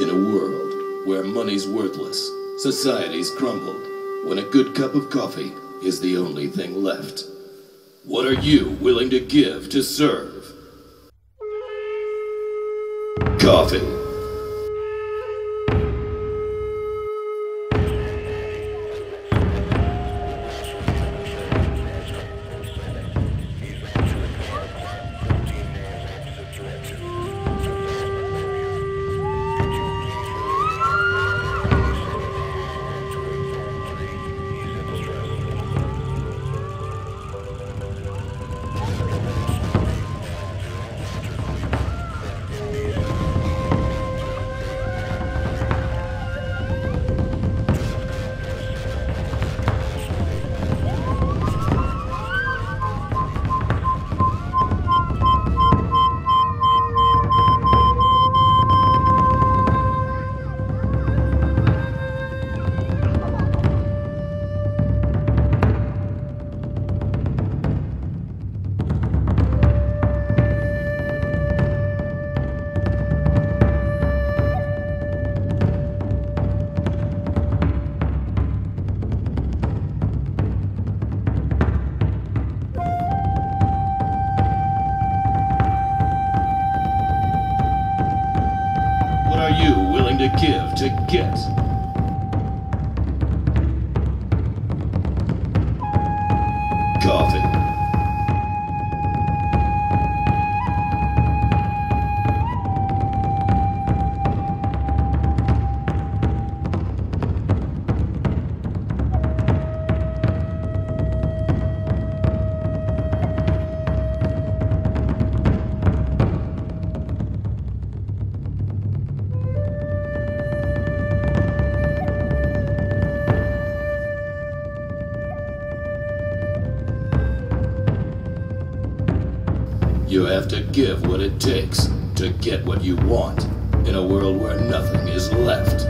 In a world where money's worthless, society's crumbled, when a good cup of coffee is the only thing left, what are you willing to give to serve? Coffee. You willing to give to get? You have to give what it takes to get what you want in a world where nothing is left.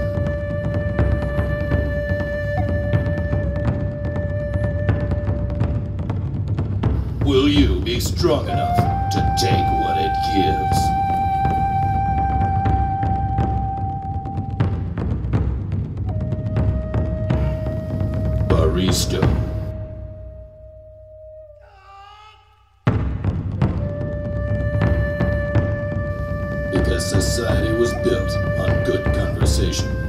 Will you be strong enough to take what it gives? Baristo. Because society was built on good conversation.